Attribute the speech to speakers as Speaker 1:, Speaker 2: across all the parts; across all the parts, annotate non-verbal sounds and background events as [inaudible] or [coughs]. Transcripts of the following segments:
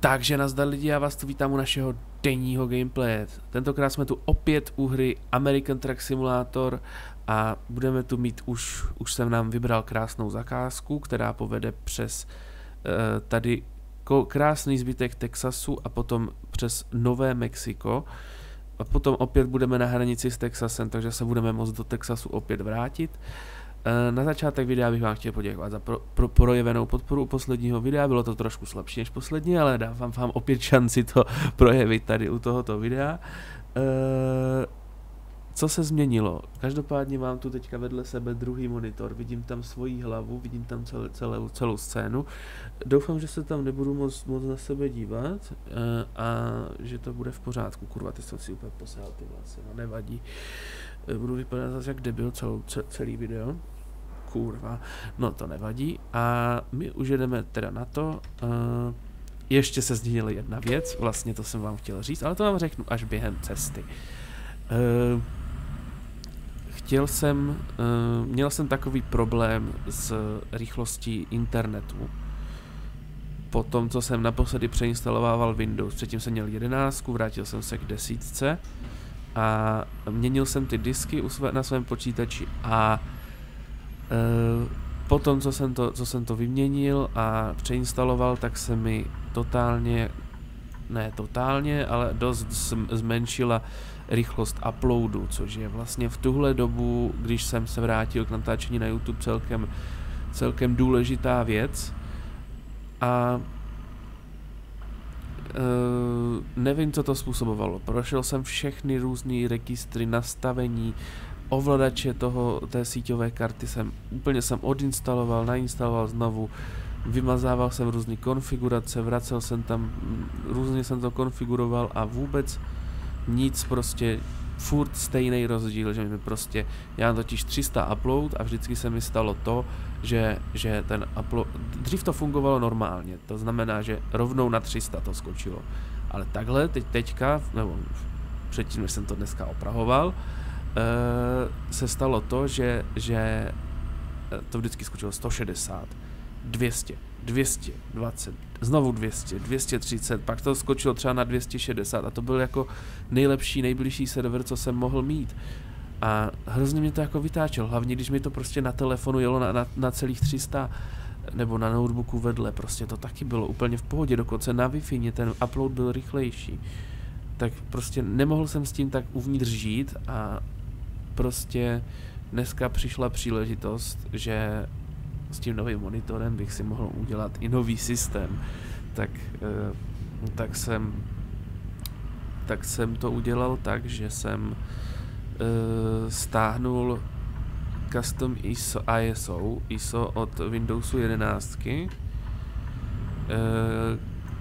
Speaker 1: Takže nazdar lidi, já vás tu vítám u našeho denního gameplaye. Tentokrát jsme tu opět u hry American Truck Simulator a budeme tu mít už, už jsem nám vybral krásnou zakázku, která povede přes uh, tady krásný zbytek Texasu a potom přes Nové Mexiko. A potom opět budeme na hranici s Texasem, takže se budeme moct do Texasu opět vrátit. Eh, na začátek videa bych vám chtěl poděkovat za pro, pro, projevenou podporu posledního videa, bylo to trošku slabší než poslední, ale dávám vám opět šanci to [laughs] projevit tady u tohoto videa. E, co se změnilo? Každopádně mám tu teďka vedle sebe druhý monitor, vidím tam svoji hlavu, vidím tam celé, celou, celou scénu. Doufám, že se tam nebudu moc, moc na sebe dívat e, a že to bude v pořádku. Kurva, ty jsem si úplně posál ty vlasy, no nevadí. E, budu vypadat zase jak debil celou, celý video kurva, no to nevadí. A my už jedeme teda na to. Uh, ještě se změnila jedna věc, vlastně to jsem vám chtěl říct, ale to vám řeknu až během cesty. Uh, chtěl jsem, uh, měl jsem takový problém s rychlostí internetu. Po tom, co jsem naposledy přeinstalovával Windows, předtím jsem měl 11, vrátil jsem se k desítce a měnil jsem ty disky na svém počítači a Eh, potom, co jsem, to, co jsem to vyměnil a přeinstaloval, tak se mi totálně, ne totálně, ale dost zmenšila rychlost uploadu, což je vlastně v tuhle dobu, když jsem se vrátil k natáčení na YouTube celkem, celkem důležitá věc. A Uh, nevím, co to způsobovalo. Prošel jsem všechny různé registry, nastavení, ovladače toho, té síťové karty jsem úplně jsem odinstaloval, nainstaloval znovu, vymazával jsem různé konfigurace, vracel jsem tam, různě jsem to konfiguroval a vůbec nic prostě, furt stejný rozdíl, že mi prostě, já mám totiž 300 upload a vždycky se mi stalo to, že, že ten upload, dřív to fungovalo normálně, to znamená, že rovnou na 300 to skočilo, ale takhle teď, teďka, nebo předtím, než jsem to dneska oprahoval, uh, se stalo to, že, že eh, to vždycky skočilo 160, 200, 220, znovu 200, 230, pak to skočilo třeba na 260 a to byl jako nejlepší, nejbližší server, co jsem mohl mít. A hrozně mě to jako vytáčelo, hlavně když mi to prostě na telefonu jelo na, na, na celých 300 nebo na notebooku vedle, prostě to taky bylo úplně v pohodě, dokonce na Wi-Fi ten upload byl rychlejší. Tak prostě nemohl jsem s tím tak uvnitř žít a prostě dneska přišla příležitost, že s tím novým monitorem bych si mohl udělat i nový systém. Tak, eh, tak jsem tak jsem to udělal tak, že jsem stáhnul custom ISO, ISO, ISO od Windowsu 11, uh, eh,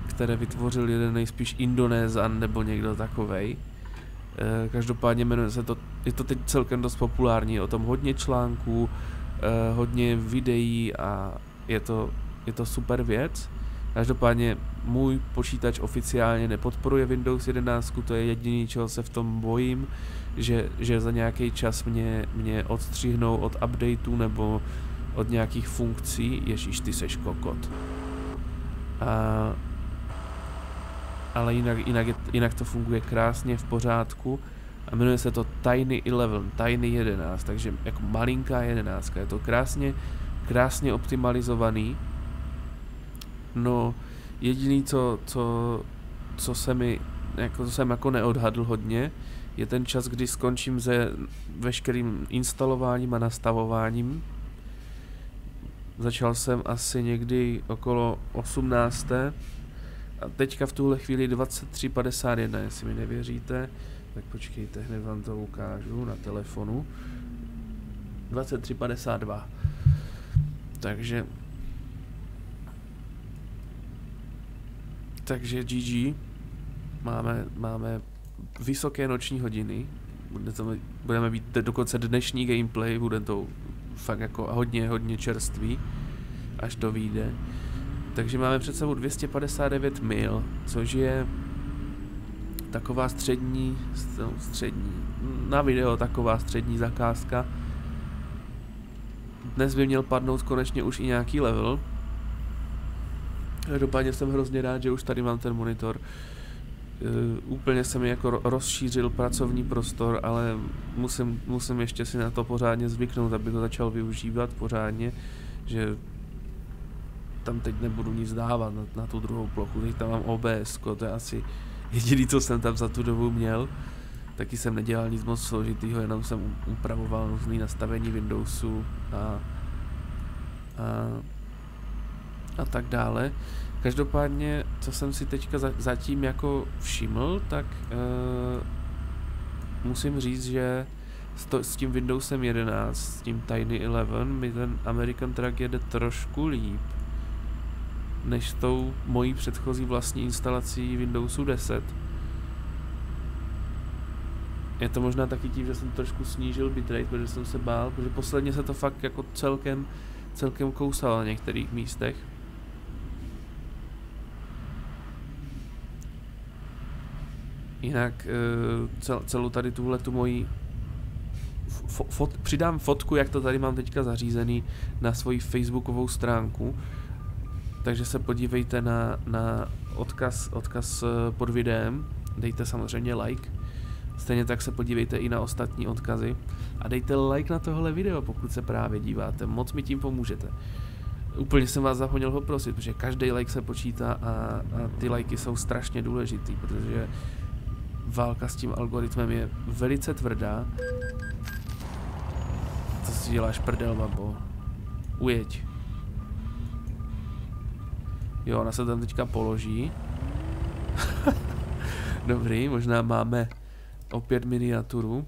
Speaker 1: které vytvořil jeden nejspíš Indonézan nebo někdo takovej. Uh, každopádně jmenuje se to je to teď celkem dost populární, o tom hodně článků, eh, hodně videí a je to, je to super věc. Každopádně můj počítač oficiálně nepodporuje Windows 11, to je jediný, čeho se v tom bojím, že, že za nějaký čas mě, mě odstřihnou od updateů nebo od nějakých funkcí, ježíš, ty seš kokot. A, ale jinak, jinak, je, jinak to funguje krásně, v pořádku a jmenuje se to Tiny 11, Tiny 11, takže jako malinká jedenáctka. Je to krásně, krásně optimalizovaný. No, jediný, co, co, co se mi, jako co jsem jako neodhadl hodně, je ten čas, kdy skončím se veškerým instalováním a nastavováním. Začal jsem asi někdy okolo 18. A teďka v tuhle chvíli 23.51, jestli mi nevěříte. Tak počkejte, hned vám to ukážu na telefonu. 23.52. Takže... Takže GG. Máme, máme vysoké noční hodiny. Budeme být dokonce dnešní gameplay, bude to fakt jako hodně, hodně čerstvý, až to vyjde. Takže máme před sebou 259 mil, což je taková střední, no, střední, na video taková střední zakázka. Dnes by měl padnout konečně už i nějaký level. Každopádně jsem hrozně rád, že už tady mám ten monitor. Uh, úplně se mi jako rozšířil pracovní prostor, ale musím, musím ještě si na to pořádně zvyknout, abych ho začal využívat pořádně, že tam teď nebudu nic dávat na, na tu druhou plochu, teď tam mám OBS, to je asi jediný, co jsem tam za tu dobu měl. Taky jsem nedělal nic moc složitýho, jenom jsem upravoval různý nastavení Windowsu a, a, a tak dále. Každopádně, co jsem si teďka za, zatím jako všiml, tak uh, musím říct, že s, to, s tím Windowsem 11, s tím Tiny 11, mi ten American Track jede trošku líp než s tou mojí předchozí vlastní instalací Windowsu 10. Je to možná taky tím, že jsem trošku snížil bitrate, protože jsem se bál, protože posledně se to fakt jako celkem, celkem kousalo na některých místech. Jinak eh, cel, celou tady tuhle tu moji fot, přidám fotku, jak to tady mám teďka zařízený na svoji facebookovou stránku, takže se podívejte na, na odkaz, odkaz eh, pod videem, dejte samozřejmě like, stejně tak se podívejte i na ostatní odkazy. A dejte like na tohle video, pokud se právě díváte, moc mi tím pomůžete. Úplně jsem vás zapomněl poprosit, protože každý like se počítá a, a ty lajky jsou strašně důležitý, protože válka s tím algoritmem je velice tvrdá. Co si děláš prdel, babo? Ujeď. Jo, ona se tam teďka položí. [laughs] Dobrý, možná máme opět miniaturu.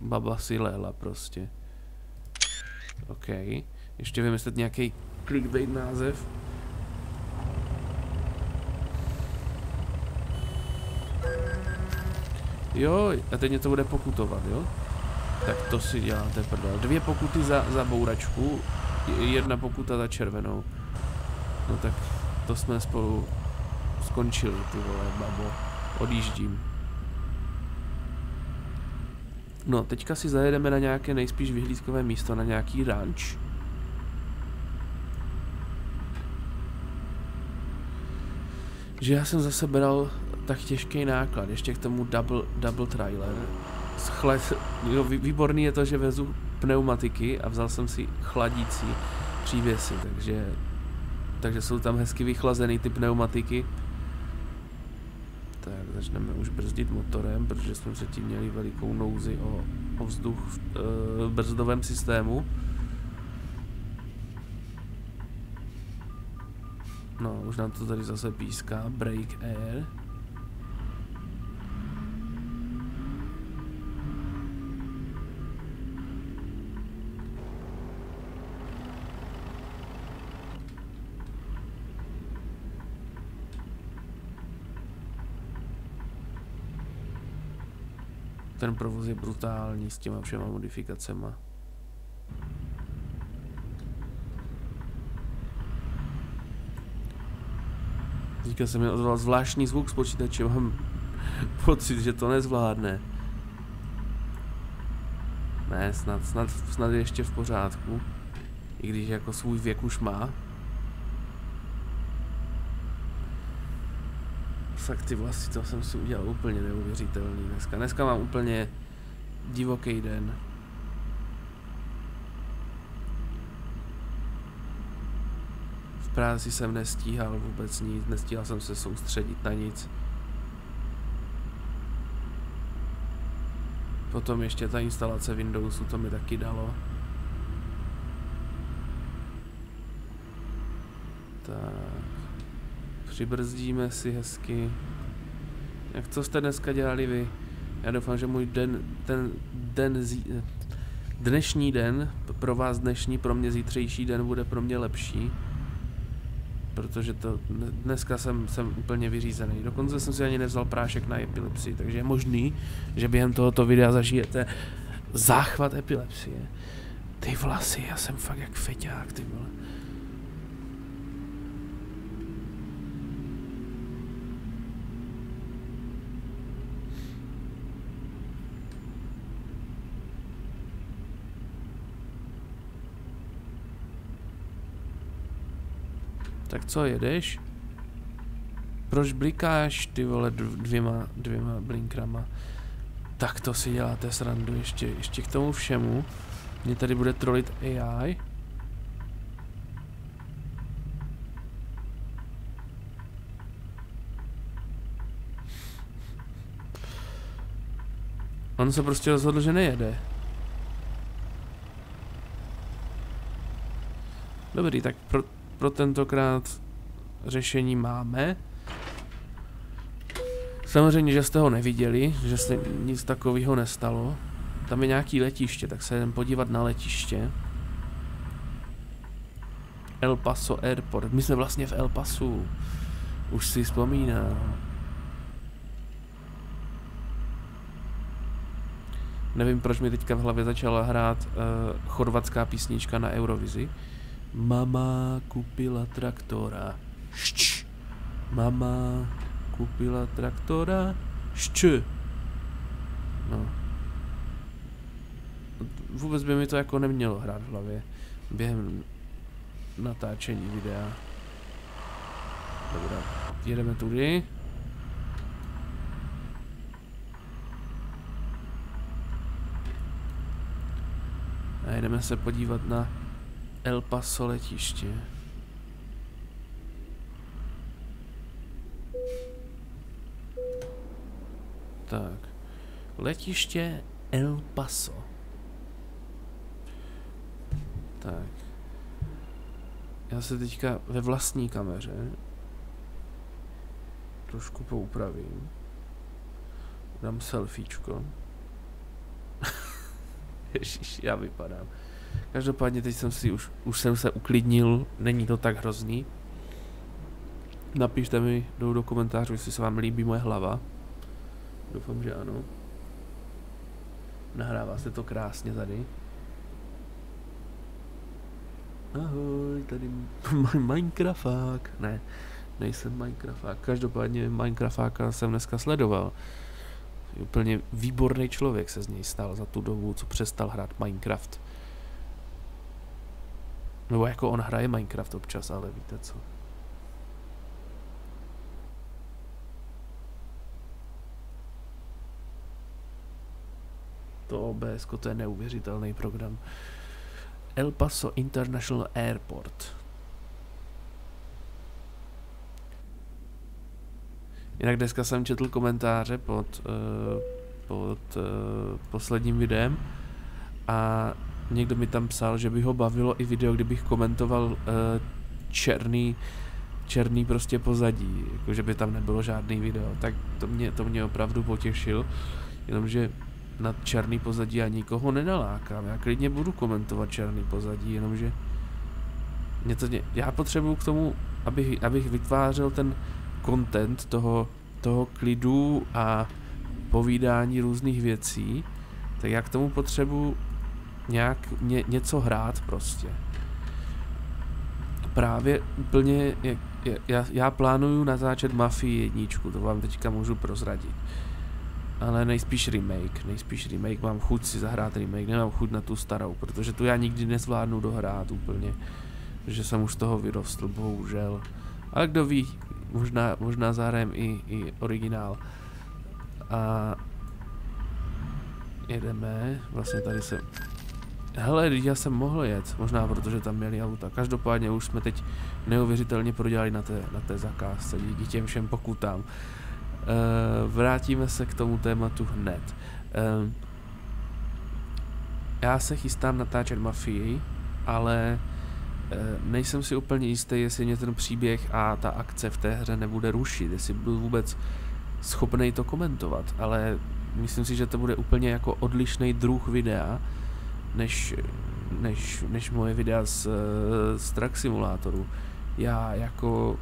Speaker 1: Baba si léla prostě. OK. Ještě vymyslet nějaký clickbait název. Jo, a teď mě to bude pokutovat, jo? Tak to si děláte prdel. Dvě pokuty za, za bouračku, jedna pokuta za červenou. No tak to jsme spolu skončili, ty vole, babo. Odjíždím. No, teďka si zajedeme na nějaké nejspíš vyhlídkové místo, na nějaký ranč. Že já jsem zase bral tak těžký náklad, ještě k tomu double, double trailer. Chle, jo, výborný je to, že vezu pneumatiky a vzal jsem si chladící přívěsy, takže, takže jsou tam hezky vychlazený ty pneumatiky. Tak začneme už brzdit motorem, protože jsme předtím měli velikou nouzi o, o vzduch v e, brzdovém systému. No, už nám to tady zase píská, break air. Ten provoz je brutální s těma všema modifikacema. Teďka se mi ozval zvláštní zvuk z počítače, mám pocit, že to nezvládne. Ne, snad, snad, snad je ještě v pořádku. I když jako svůj věk už má. Fakt ty vlasy, to jsem si udělal úplně neuvěřitelný dneska. Dneska mám úplně divoký den. V práci jsem nestíhal vůbec nic, nestíhal jsem se soustředit na nic. Potom ještě ta instalace Windowsu, to mi taky dalo. Tak. Přibrzdíme si hezky. Jak co jste dneska dělali vy? Já doufám, že můj den, ten den, zí, dnešní den, pro vás dnešní, pro mě zítřejší den bude pro mě lepší. Protože to, dneska jsem, jsem úplně vyřízený. Dokonce jsem si ani nevzal prášek na epilepsii, takže je možný, že během tohoto videa zažijete záchvat epilepsie. Ty vlasy, já jsem fakt jak feťák, ty vole. Tak co, jedeš? Proč blikáš, ty vole, dvěma, dvěma blinkrama? Tak to si děláte srandu ještě, ještě k tomu všemu. Mě tady bude trolit AI. On se prostě rozhodl, že nejede. Dobrý, tak pro, pro tentokrát řešení máme. Samozřejmě, že jste ho neviděli, že se nic takového nestalo. Tam je nějaký letiště, tak se jdem podívat na letiště. El Paso Airport. My jsme vlastně v El Pasu. Už si vzpomínám. Nevím, proč mi teďka v hlavě začala hrát uh, chorvatská písnička na Eurovizi. Mama kupila traktora. Šč. Mama kupila traktora. Šč. No. Vůbec by mi to jako nemělo hrát v hlavě během natáčení videa. Dobrá, jedeme tudy. A jdeme se podívat na El Paso letiště. Tak. Letiště El Paso. Tak. Já se teďka ve vlastní kameře trošku poupravím. Dám selfiečko. [laughs] Ježíš, já vypadám. Každopádně teď jsem si už, už jsem se uklidnil, není to tak hrozný. Napište mi do, do komentářů, jestli se vám líbí moje hlava. Doufám, že ano. Nahrává se to krásně tady. Ahoj, tady [laughs] Minecrafták. Ne, nejsem Minecrafták. Každopádně Minecraftáka jsem dneska sledoval. Úplně výborný člověk se z něj stal za tu dobu, co přestal hrát Minecraft. Nebo jako on hraje Minecraft občas, ale víte co. To OBS, to je neuvěřitelný program. El Paso International Airport. Jinak dneska jsem četl komentáře pod, uh, pod uh, posledním videem a někdo mi tam psal, že by ho bavilo i video, kdybych komentoval uh, černý, černý prostě pozadí, jako že by tam nebylo žádný video, tak to mě, to mě opravdu potěšil, jenomže na černý pozadí já nikoho nenalákám, já klidně budu komentovat černý pozadí, jenomže mě to, já potřebuju k tomu, abych, abych vytvářel ten content toho, toho klidu a povídání různých věcí, tak já k tomu potřebuji nějak ně, něco hrát prostě. Právě úplně, já, já plánuju natáčet Mafii jedničku, to vám teďka můžu prozradit. Ale nejspíš remake, nejspíš remake, mám chuť si zahrát remake, nemám chuť na tu starou, protože tu já nikdy nezvládnu dohrát úplně, že jsem už toho vyrostl, bohužel. Ale kdo ví, možná, možná zahrajem i, i originál. A jedeme, vlastně tady se... Hele, já jsem mohl jet, možná protože tam měli auta. Každopádně už jsme teď neuvěřitelně prodělali na té, na té zakázce, díky těm všem pokutám. Uh, vrátíme se k tomu tématu hned. Uh, já se chystám natáčet Mafii, ale Eh, nejsem si úplně jistý, jestli mě ten příběh a ta akce v té hře nebude rušit, jestli budu vůbec schopný to komentovat, ale myslím si, že to bude úplně jako odlišný druh videa, než, než, než moje videa z, z Truck Simulatoru. Já jako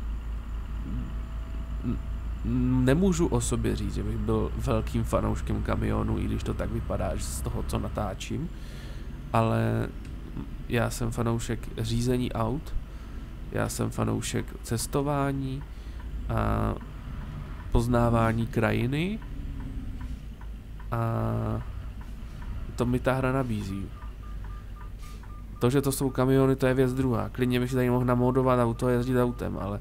Speaker 1: nemůžu o sobě říct, že bych byl velkým fanouškem kamionu, i když to tak vypadá z toho, co natáčím, ale já jsem fanoušek řízení aut, já jsem fanoušek cestování a poznávání krajiny a to mi ta hra nabízí. To, že to jsou kamiony, to je věc druhá. Klidně bych si tady mohl namodovat auto a jezdit autem, ale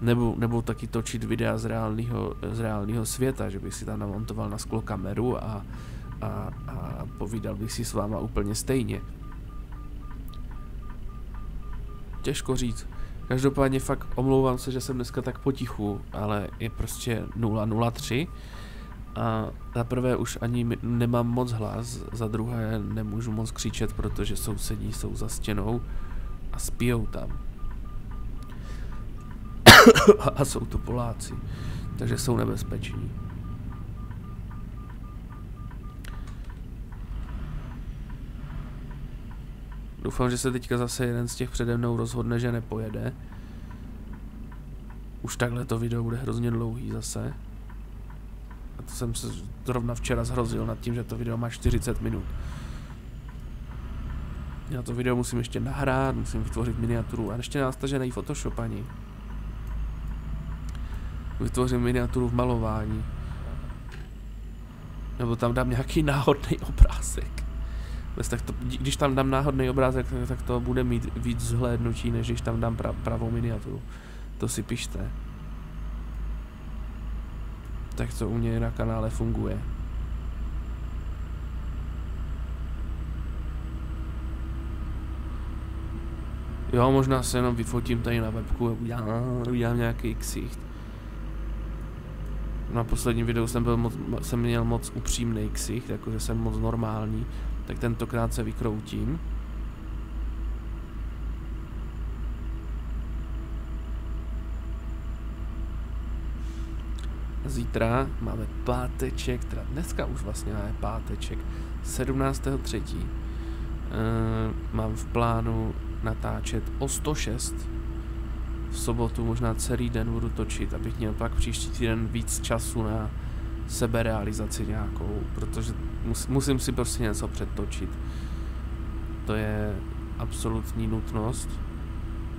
Speaker 1: nebo, nebo taky točit videa z reálného, z reálného světa, že bych si tam namontoval na sklo kameru a, a, a povídal bych si s váma úplně stejně. Těžko říct. Každopádně fakt omlouvám se, že jsem dneska tak potichu, ale je prostě 003 a za prvé už ani nemám moc hlas, za druhé nemůžu moc křičet, protože sousedí jsou za stěnou a spijou tam. [coughs] a jsou to Poláci, takže jsou nebezpeční. Doufám, že se teďka zase jeden z těch přede mnou rozhodne, že nepojede. Už takhle to video bude hrozně dlouhý zase. To jsem se zrovna včera zhrozil nad tím, že to video má 40 minut. Já to video musím ještě nahrát, musím vytvořit miniaturu a ještě nastažený Photoshop ani. Vytvořím miniaturu v malování. Nebo tam dám nějaký náhodný obrázek. Tak to, když tam dám náhodný obrázek, tak to bude mít víc zhlédnutí, než když tam dám pra, pravou miniaturu. To si pište. Tak to u mě na kanále funguje. Jo, možná se jenom vyfotím tady na webku a udělám, udělám nějaký ksicht. Na posledním videu jsem, byl moc, jsem měl moc upřímný ksicht, jakože jsem moc normální, tak tentokrát se vykroutím. Zítra máme páteček, teda dneska už vlastně máme páteček, 17.3. Uh, eh, mám v plánu natáčet o 106. V sobotu možná celý den budu točit, abych měl pak příští týden víc času na seberealizaci nějakou, protože mus, musím si prostě něco předtočit. To je absolutní nutnost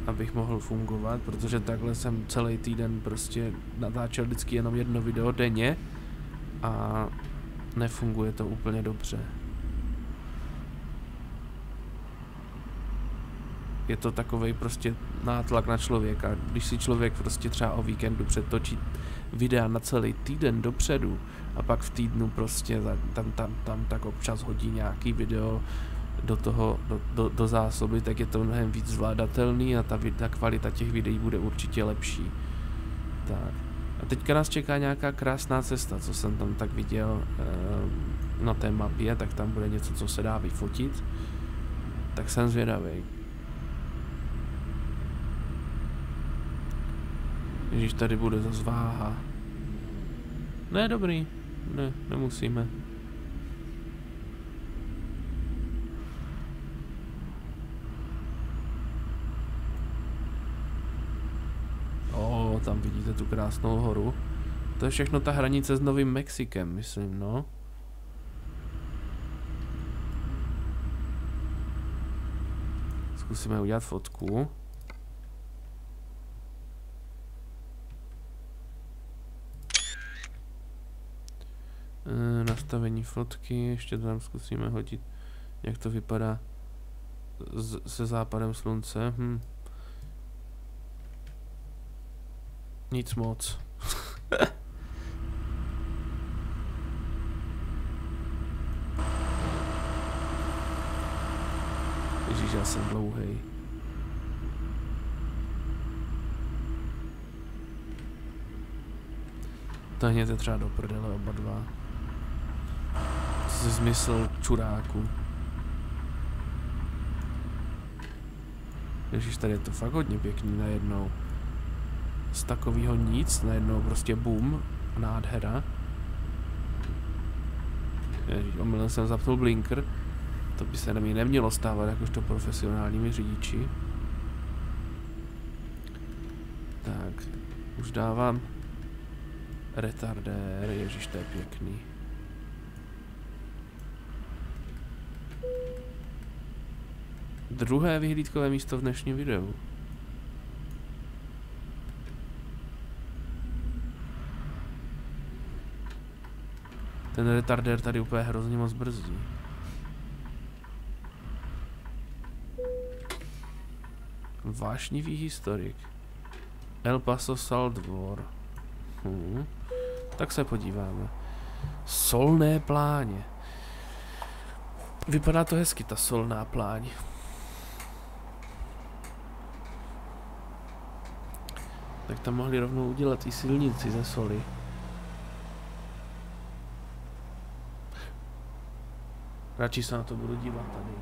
Speaker 1: abych mohl fungovat, protože takhle jsem celý týden prostě natáčel vždycky jenom jedno video denně a nefunguje to úplně dobře. Je to takový prostě nátlak na člověka. Když si člověk prostě třeba o víkendu přetočí videa na celý týden dopředu a pak v týdnu prostě tam, tam, tam tak občas hodí nějaký video do toho, do, do, do zásoby, tak je to mnohem víc zvládatelný a ta, ta kvalita těch videí bude určitě lepší. Tak. A teďka nás čeká nějaká krásná cesta, co jsem tam tak viděl e, na té mapě, tak tam bude něco, co se dá vyfotit. Tak jsem zvědavý. Ježíš, tady bude zase váha. Ne, dobrý. Ne, nemusíme. Tam vidíte tu krásnou horu. To je všechno ta hranice s Novým Mexikem, myslím, no. Zkusíme udělat fotku. E, nastavení fotky, ještě tam zkusíme hodit, jak to vypadá se západem slunce. Hm. Nic moc. [laughs] Ježíš, já jsem dlouhej. Tahněte třeba do prdele oba dva. Co zmysl čuráku? Ježíš, tady je to fakt hodně pěkný najednou z takového nic, najednou prostě boom, nádhera. Omylem jsem zapnul blinker, to by se na mě nemělo stávat jakožto profesionálními řidiči. Tak, už dávám retardér, ježiš, to je pěkný. Druhé vyhlídkové místo v dnešním videu. Ten retardér tady úplně hrozně moc brzdí. Vášnivý historik. El Paso Saldvor. Hmm. Tak se podíváme. Solné pláně. Vypadá to hezky, ta solná pláň. Tak tam mohli rovnou udělat i silnici ze soli. Radši se na to budu dívat tady.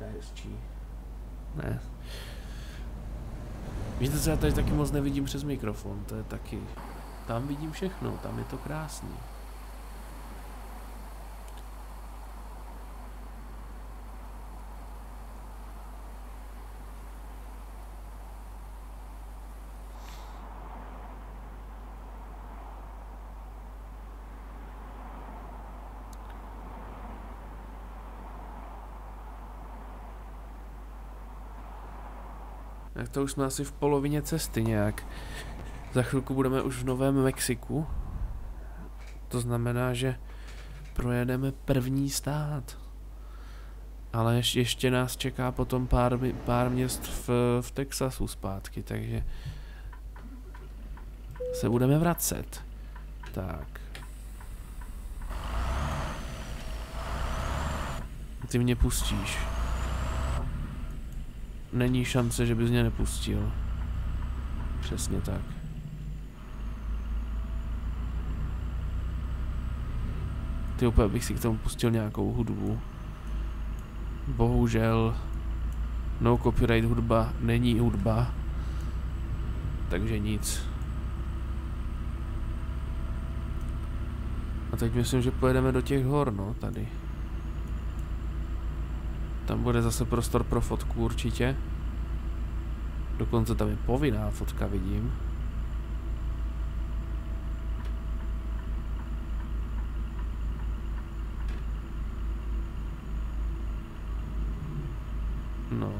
Speaker 1: Je hezčí. Ne. Víte co, já tady taky moc nevidím přes mikrofon, to je taky... Tam vidím všechno, tam je to krásný. Tak to už jsme asi v polovině cesty nějak. Za chvilku budeme už v Novém Mexiku. To znamená, že projedeme první stát. Ale ještě, nás čeká potom pár, pár měst v, v Texasu zpátky, takže se budeme vracet. Tak. Ty mě pustíš. Není šance, že bys mě nepustil. Přesně tak. Ty úplně bych si k tomu pustil nějakou hudbu. Bohužel no copyright hudba není hudba. Takže nic. A teď myslím, že pojedeme do těch hor, no, tady. Tam bude zase prostor pro fotku určitě. Dokonce tam je povinná fotka, vidím. No.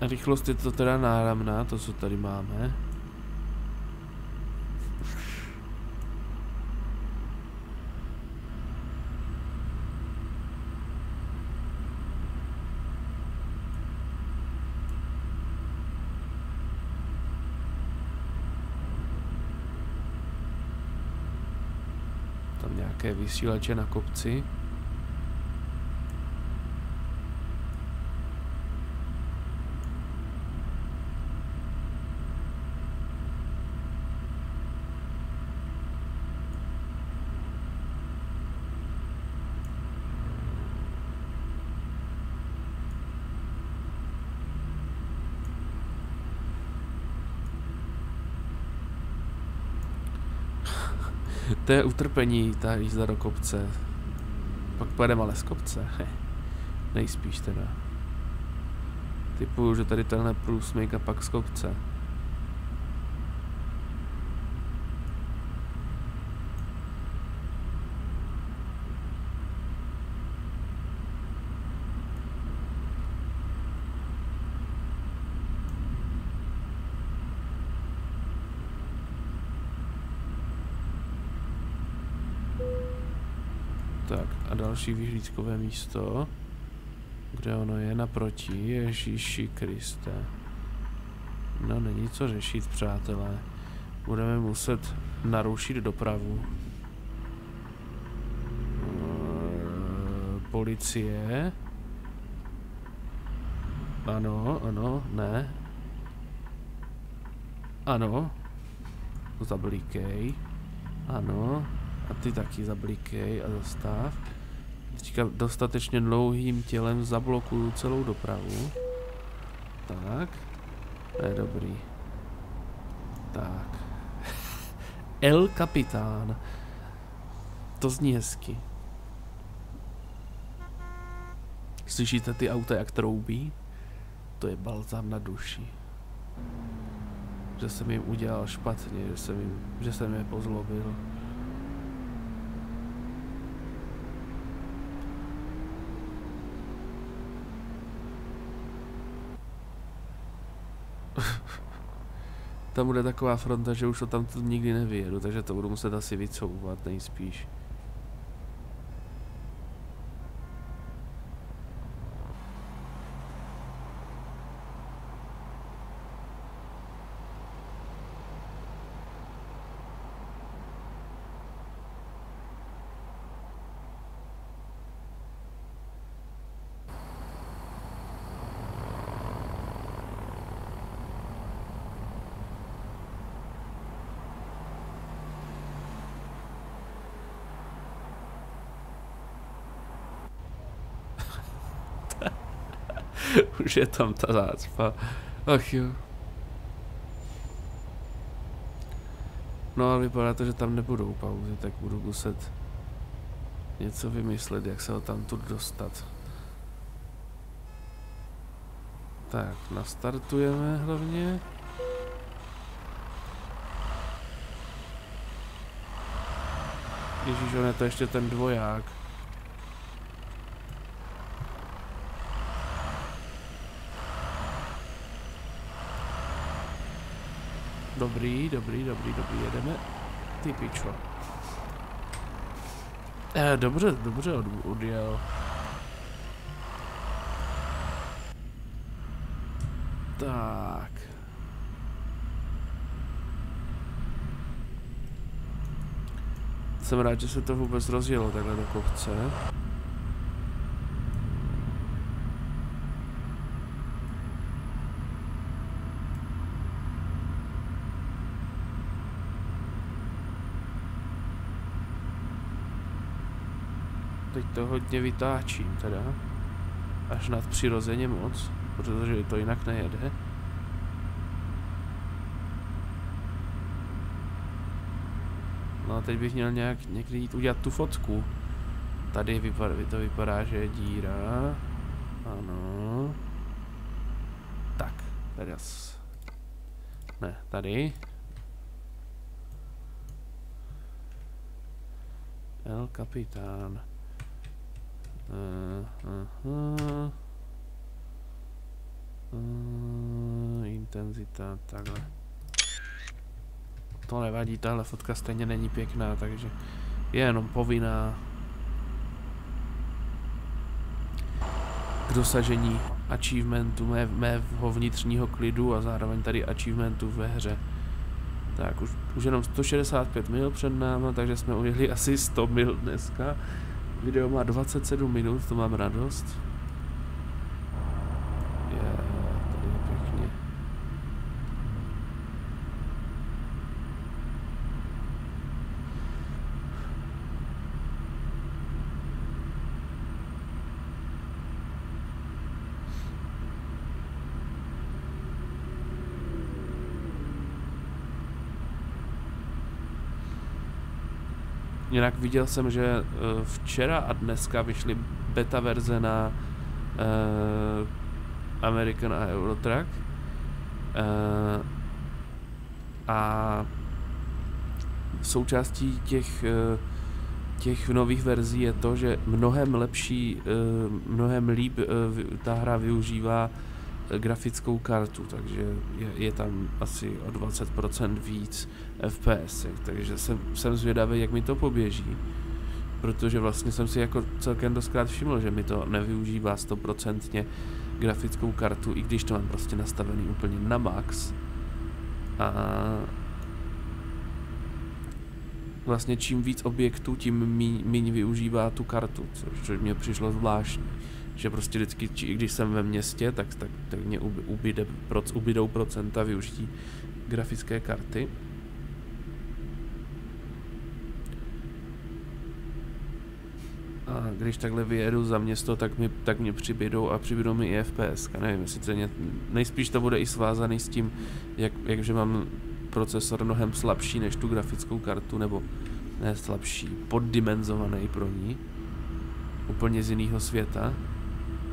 Speaker 1: Rychlost je to teda náramná, to co tady máme. Tam nějaké vysílače na kopci. To je utrpení, ta jízda do kopce. Pak pojedeme ale z kopce. [laughs] Nejspíš teda. Typuju, že tady tenhle průsmyk a pak z kopce. Tak a další vyhlídkové místo. Kde ono je? Naproti. Ježíši Kriste. No není co řešit, přátelé. Budeme muset narušit dopravu. E, policie. Ano, ano, ne. Ano. Zablíkej. Ano. A ty taky zablikej a zastav. Teďka dostatečně dlouhým tělem zablokuju celou dopravu. Tak. To je dobrý. Tak. [laughs] El Capitán. To zní hezky. Slyšíte ty auta, jak troubí? To je balzám na duši. Že jsem jim udělal špatně, že jsem, jim, že jsem je pozlobil. Tam bude taková fronta, že už to tam nikdy nevyjedu, takže to budu muset asi vycouvat nejspíš. Už je tam ta zácpa. Ach jo. No a vypadá to, že tam nebudou pauzy, tak budu muset něco vymyslet, jak se ho tam tu dostat. Tak, nastartujeme hlavně. Ježíš, on je to ještě ten dvoják. Dobrý, dobrý, dobrý, dobrý, jedeme. Ty pičo. Eh, dobře, dobře od, odjel. Tak. Jsem rád, že se to vůbec rozjelo takhle do kopce. Teď to hodně vytáčím teda. Až nad přirozeně moc, protože to jinak nejede. No a teď bych měl nějak někdy jít udělat tu fotku. Tady vypadá, to vypadá, že je díra. Ano. Tak, tady as... Ne, tady. El Capitán. Uh, uh, uh. Uh, intenzita, takhle. To nevadí, tahle fotka stejně není pěkná, takže je jenom povinná k dosažení achievementu mé, mého vnitřního klidu a zároveň tady achievementu ve hře. Tak, už, už jenom 165 mil před náma, takže jsme ujeli asi 100 mil dneska. Video má 27 minut, to mám radost. Jinak viděl jsem, že eh, včera a dneska vyšly beta verze na uh, American a Eurotrack. Uh, a součástí těch, těch nových verzí je to, že mnohem lepší, mnohem líp ta hra využívá grafickou kartu, takže je, je tam asi o 20% víc FPS, takže jsem, jsem zvědavý, jak mi to poběží. Protože vlastně jsem si jako celkem doskrát všiml, že mi to nevyužívá 100% grafickou kartu, i když to mám prostě nastavený úplně na max. A vlastně čím víc objektů, tím méně využívá tu kartu, což mě přišlo zvláštní že prostě vždycky, či, když jsem ve městě, tak, tak, tak mě ubyde, proc, ubydou procenta využití grafické karty. A když takhle vyjedu za město, tak, mi, tak mě přibydou a přibydou mi i FPS. Nevím, jestli to ně, nejspíš to bude i svázaný s tím, jak, jak že mám procesor mnohem slabší než tu grafickou kartu, nebo ne slabší, poddimenzovaný pro ní. Úplně z jiného světa.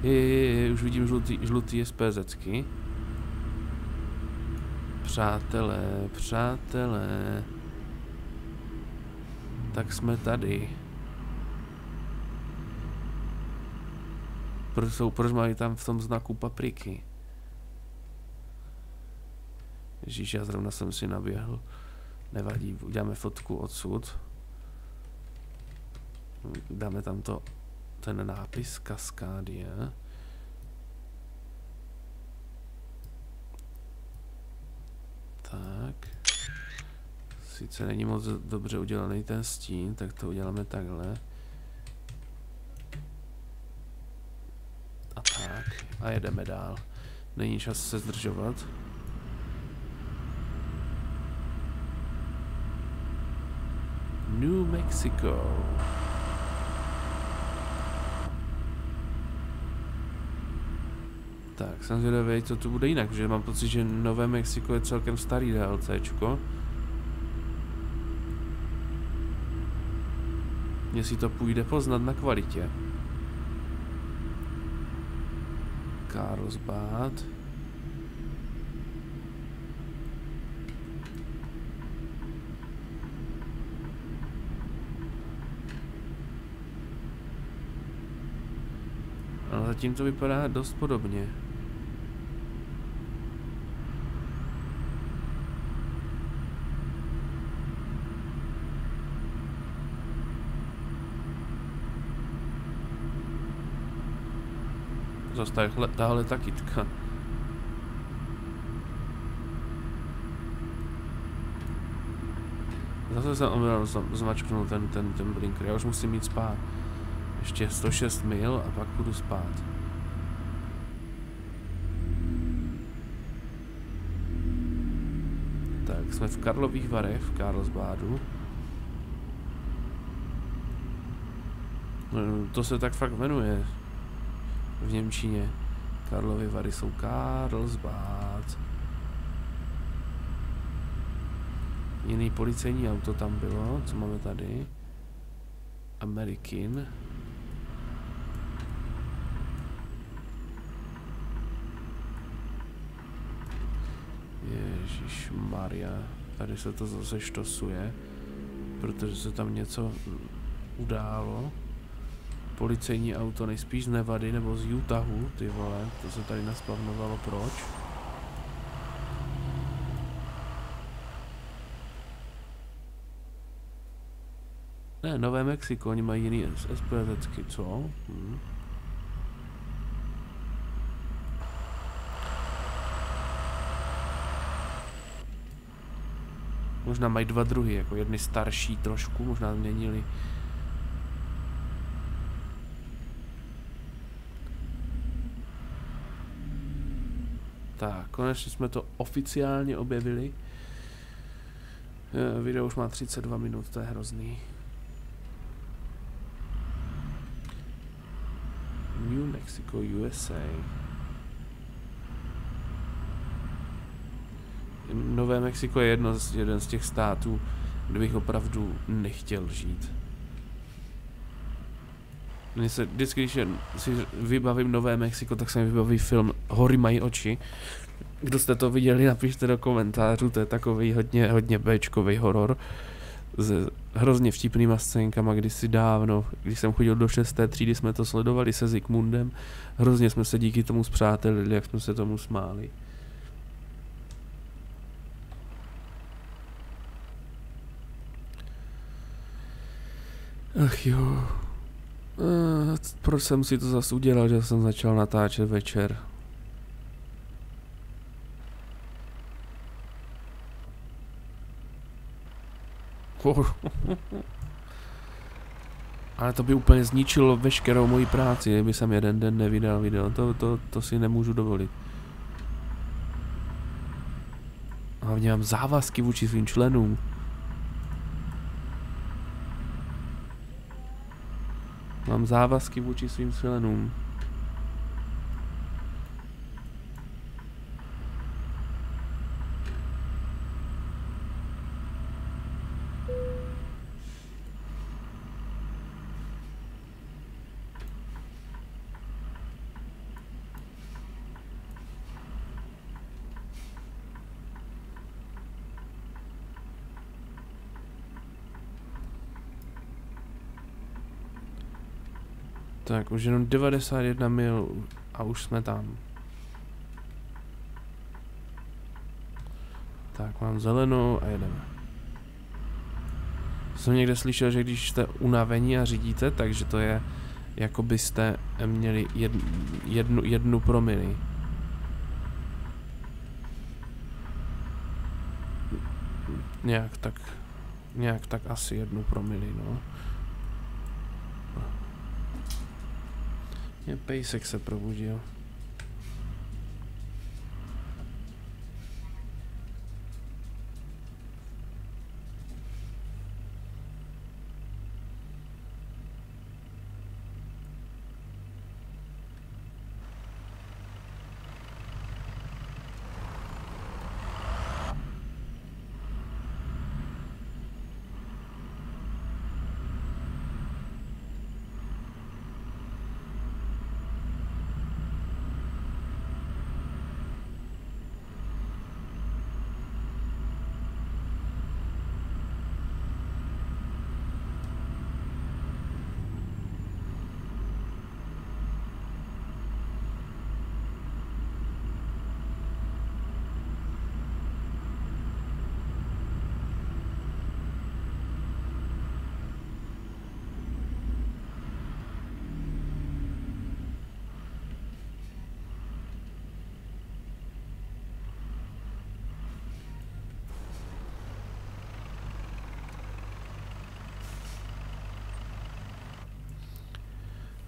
Speaker 1: Je, je, je, už vidím žlutý, žlutý SPZky. Přátelé, přátelé. Tak jsme tady. Proč, jsou, proč mají tam v tom znaku papriky? Ježíš, já zrovna jsem si naběhl. Nevadí, uděláme fotku odsud. Dáme tam to ten nápis Cascadia. Tak. Sice není moc dobře udělaný ten stín, tak to uděláme takhle. A tak. A jedeme dál. Není čas se zdržovat. New Mexico. Tak, jsem zvědavý, co to bude jinak, že mám pocit, že Nové Mexiko je celkem starý DLCčko. Mně si to půjde poznat na kvalitě. Carlsbad. Ale zatím to vypadá dost podobně. Zase tahle, tahle ta kytka. Zase jsem omylem zmačknul ten, ten, ten blinker, já už musím jít spát. Ještě 106 mil a pak půjdu spát. Tak, jsme v Karlových Varech, v Karlsbádu. No, to se tak fakt jmenuje v Němčině. Karlovy Vary jsou Karlsbad. Jiný policejní auto tam bylo, co máme tady? American. Ježíš Maria, tady se to zase štosuje, protože se tam něco událo. Policejní auto nejspíš z Nevady nebo z Utahu, ty vole, to se tady naspavnovalo, proč? Ne, Nové Mexiko, oni mají jiný SPZky, co? Hm. Možná mají dva druhy, jako jedny starší trošku, možná změnili. Tak, konečně jsme to oficiálně objevili. Eh, video už má 32 minut, to je hrozný. New Mexico, USA. Nové Mexiko je jedno jeden z těch států, kde bych opravdu nechtěl žít. Mně se vždycky, když si vybavím Nové Mexiko, tak se mi vybaví film Hory mají oči. Kdo jste to viděli, napište do komentářů, to je takový hodně, hodně Bčkový horor s hrozně vtipnýma scénkama kdysi dávno, když jsem chodil do šesté třídy, jsme to sledovali se Zikmundem, hrozně jsme se díky tomu zpřátelili, jak jsme se tomu smáli. Ach jo. Uh, proč jsem si to zase udělal, že jsem začal natáčet večer? Ale to by úplně zničilo veškerou moji práci, kdyby jsem jeden den nevydal video. To, to, to si nemůžu dovolit. Hlavně mám závazky vůči svým členům. Mám závazky vůči svým členům. Tak, už jenom 91 mil a už jsme tam. Tak, mám zelenou a jedeme. Jsem někde slyšel, že když jste unavení a řídíte, takže to je, jako byste měli jed, jednu, jednu promily. Nějak tak, nějak tak asi jednu promily, no. Je pejsek se probudil.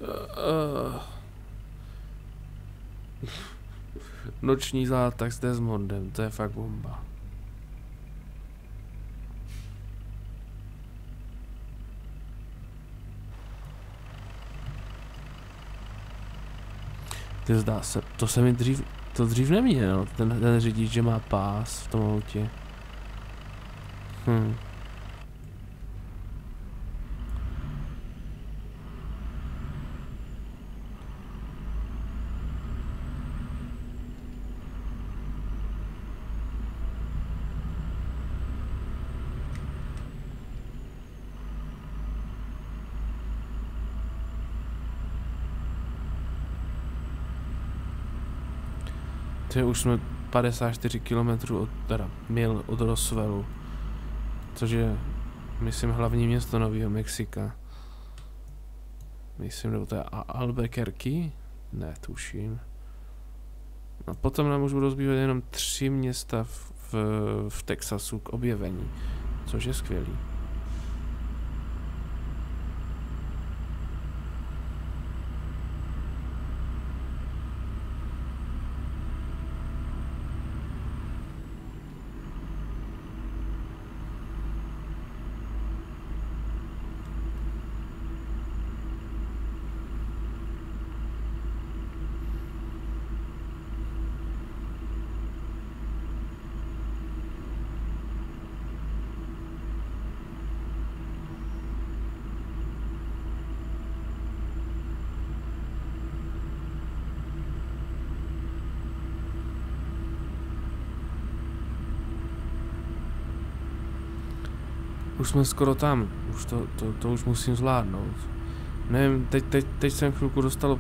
Speaker 1: Uh, noční zátak s Desmondem, to je fakt bomba. Ty zdá se, to se mi dřív, to dřív neměl, ten, ten řidič, že má pás v tom autě. Hm. Už jsme 54 km od, teda mil od Roswellu, což je, myslím, hlavní město Nového Mexika. Myslím, nebo to je Albuquerque? Ne, tuším. A potom nám už budou zbývat jenom tři města v, v, v Texasu k objevení, což je skvělý. Jsme skoro tam, už to, to, to už musím zvládnout. Nevím, teď, teď, teď jsem chvilku dostal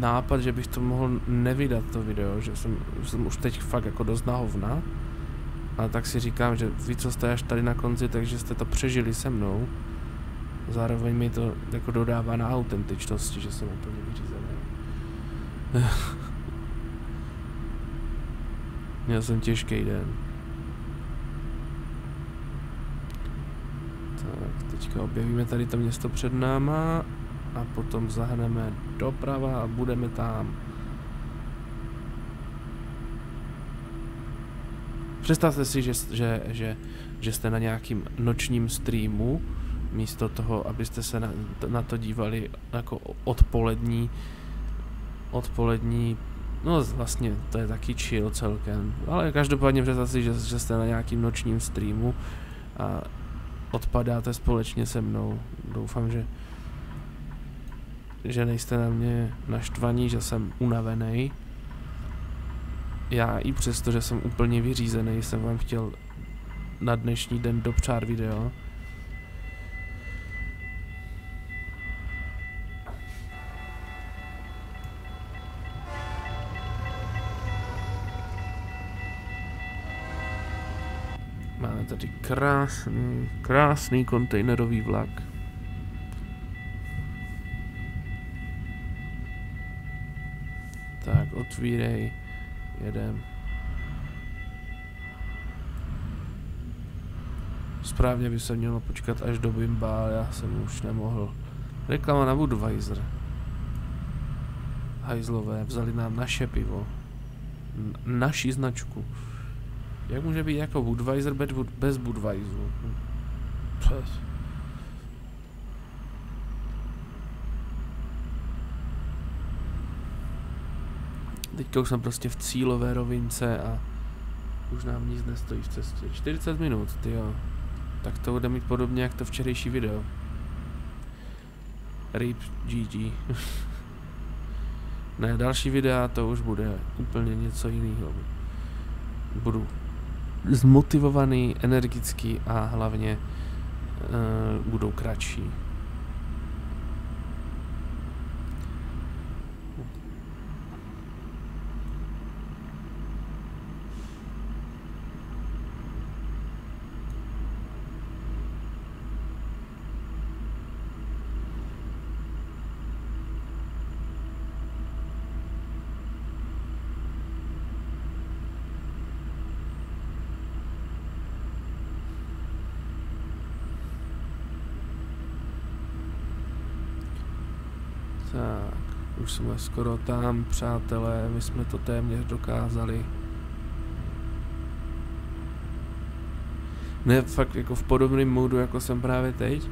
Speaker 1: nápad, že bych to mohl nevydat to video, že jsem, jsem už teď fakt jako dost na hovna. Ale tak si říkám, že vy, co jste až tady na konci, takže jste to přežili se mnou. Zároveň mi to jako dodává na autentičnosti, že jsem úplně vyřízený. [laughs] Měl jsem těžký den. Teďka objevíme tady to město před náma a potom zahneme doprava a budeme tam. Představte si, že, že, že, že jste na nějakým nočním streamu, místo toho, abyste se na, na to dívali jako odpolední, odpolední, no vlastně to je taky chill celkem, ale každopádně představte si, že, že jste na nějakým nočním streamu a odpadáte společně se mnou. Doufám, že že nejste na mě naštvaní, že jsem unavený. Já i přesto, že jsem úplně vyřízený, jsem vám chtěl na dnešní den dopřát video. Máme tady krásný, krásný kontejnerový vlak. Tak, otvírej, jedem. Správně by se mělo počkat až do Bimba, ale já jsem už nemohl. Reklama na Budweiser. Hajzlové, vzali nám naše pivo. N naši značku. Jak může být jako Budweiser bez, bez Budweiseru? Teďka už jsem prostě v cílové rovince a už nám nic nestojí v cestě. 40 minut, jo. Tak to bude mít podobně jak to včerejší video. RIP GG. [laughs] ne, další videa to už bude úplně něco jiného. Budu zmotivovaný, energický a hlavně uh, budou kratší. Skoro tam, přátelé, my jsme to téměř dokázali. Ne, fakt jako v podobném modu, jako jsem právě teď.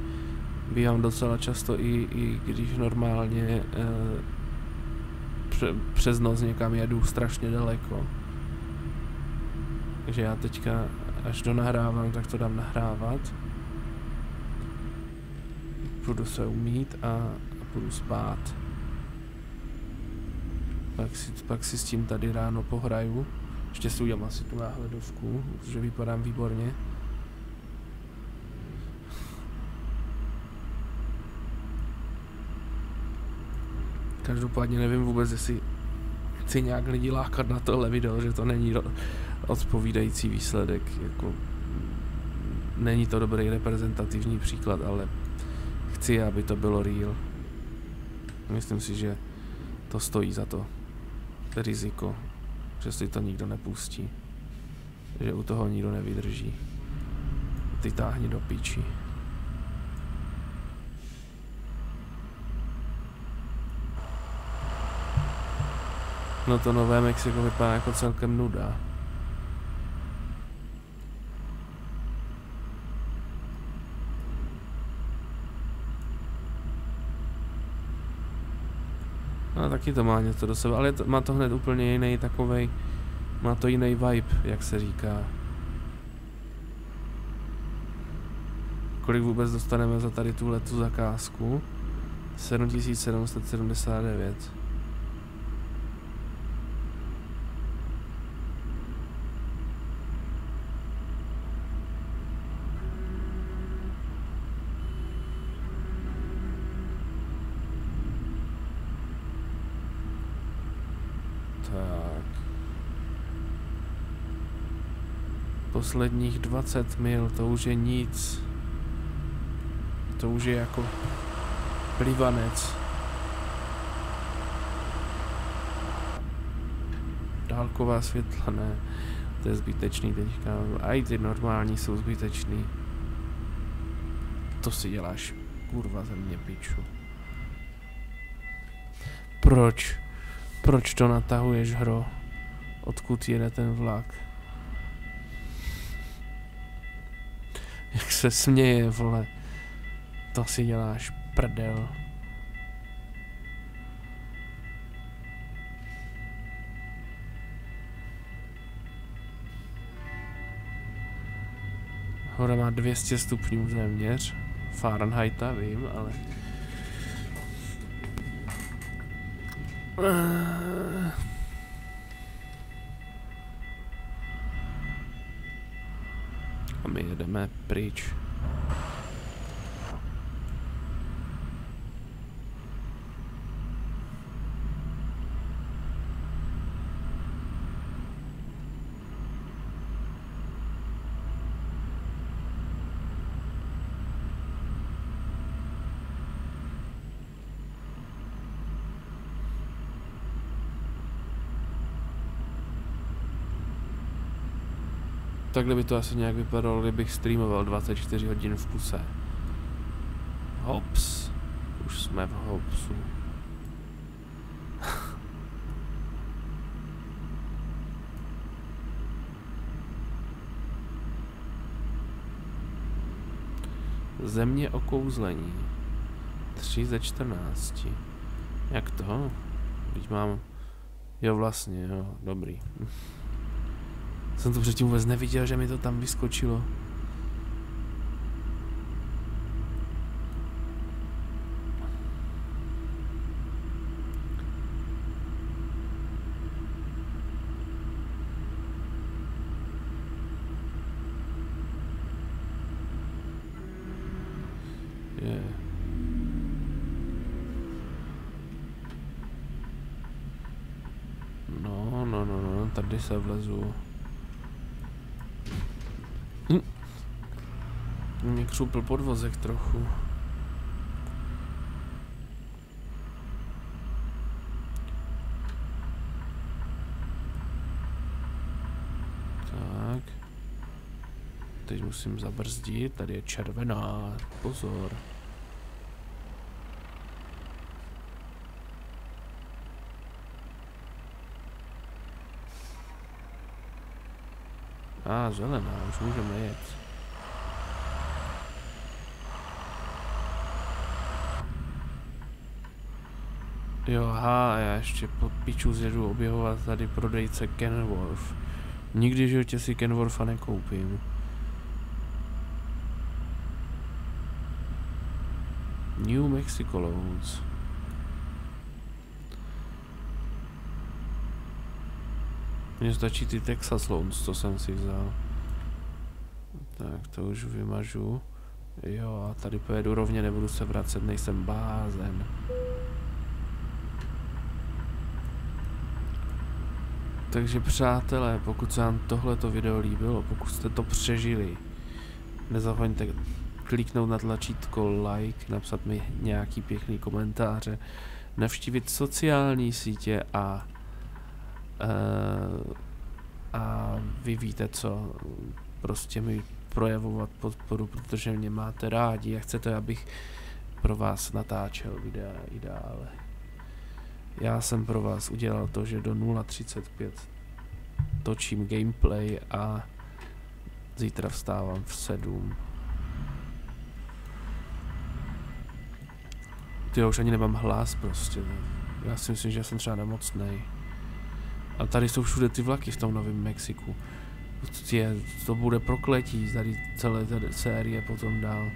Speaker 1: Bývám docela často i, i když normálně e, pře, přes noc někam jedu strašně daleko. Takže já teďka, až do nahrávám, tak to dám nahrávat. Budu se umít a, půjdu spát. Pak si, pak si s tím tady ráno pohraju. Ještě si udělám asi tu náhledovku, protože vypadám výborně. Každopádně nevím vůbec, jestli chci nějak lidi lákat na tohle video, že to není odpovídající výsledek. Jako, není to dobrý reprezentativní příklad, ale chci, aby to bylo real. Myslím si, že to stojí za to. Riziko, že si to nikdo nepustí. Že u toho nikdo nevydrží. Ty táhni do píči. No to nové Mexiko vypadá jako celkem nuda. No taky to má něco do sebe, ale to, má to hned úplně jiný takovej, má to jiný vibe, jak se říká. Kolik vůbec dostaneme za tady tuhle tu zakázku? 7779. posledních 20 mil, to už je nic. To už je jako plivanec. Dálková světla, ne. To je zbytečný teďka. A i ty normální jsou zbytečný. To si děláš, kurva ze mě piču. Proč? Proč to natahuješ, hro? Odkud jede ten vlak? Se směje, vole. To si děláš prdel. Hora má 200 stupňů zeměř. Fahrenheita, vím, ale... Uh... my jedeme pryč. Takhle by to asi nějak vypadalo, kdybych streamoval 24 hodin v kuse. Hops. Už jsme v Hopsu. Země okouzlení. 3 ze 14. Jak to? Teď mám... Jo, vlastně, jo, dobrý. Jsem to předtím vůbec neviděl, že mi to tam vyskočilo. No, no, no, no, tady se vlezu. mě křupl podvozek trochu. Tak. Teď musím zabrzdit, tady je červená, pozor. A ah, zelená, už můžeme jet. Jo, aha, já ještě po piču zjedu objevovat tady prodejce Kenworth. Nikdy v životě si Kenwortha nekoupím. New Mexico Loans. Mně stačí ty Texas Loans, co jsem si vzal. Tak, to už vymažu. Jo, a tady pojedu rovně, nebudu se vracet, nejsem bázen. Takže přátelé, pokud se vám tohleto video líbilo, pokud jste to přežili, nezapomeňte kliknout na tlačítko like, napsat mi nějaký pěkný komentáře, navštívit sociální sítě a uh, a vy víte co, prostě mi projevovat podporu, protože mě máte rádi a chcete, abych pro vás natáčel videa i dále. Já jsem pro vás udělal to, že do 0.35 točím gameplay a zítra vstávám v 7. Ty už ani nemám hlas prostě. Já si myslím, že jsem třeba nemocnej. A tady jsou všude ty vlaky v tom novém Mexiku. Je, to bude prokletí tady celé série potom dál.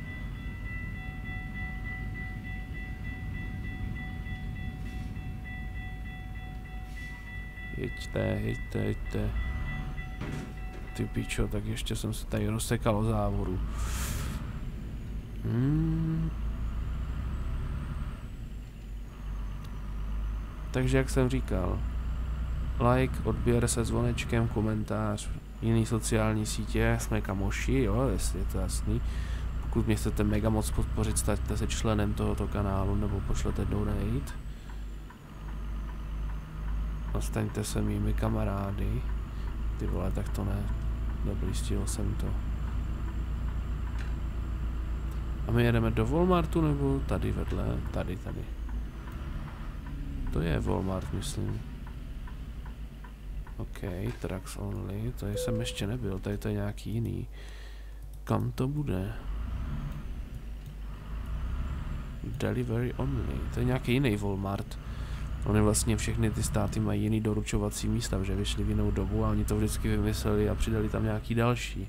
Speaker 1: Jeďte, jeďte, jeďte. Ty pičo, tak ještě jsem se tady rozsekal o závodu. Hmm. Takže jak jsem říkal, like, odběr se zvonečkem, komentář, jiný sociální sítě, jsme kamoši, jo, jestli je to jasný. Pokud mě chcete mega moc podpořit, staňte se členem tohoto kanálu nebo pošlete donate. A staňte se mými kamarády. Ty vole, tak to ne. Dobrý, stihl jsem to. A my jedeme do Walmartu nebo tady vedle? Tady, tady. To je Walmart, myslím. OK, trucks only, to jsem ještě nebyl, tady to je nějaký jiný. Kam to bude? Delivery only, to je nějaký jiný Walmart. Oni vlastně všechny ty státy mají jiný doručovací místa, že vyšli v jinou dobu a oni to vždycky vymysleli a přidali tam nějaký další.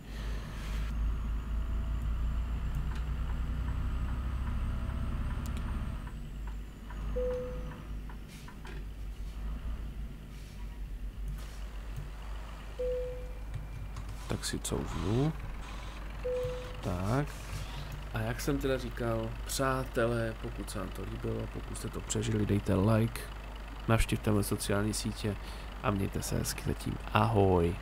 Speaker 1: tak si couvnu. Tak. A jak jsem teda říkal, přátelé, pokud se vám to líbilo, pokud jste to přežili, dejte like, navštivte mé sociální sítě a mějte se hezky zatím. Ahoj.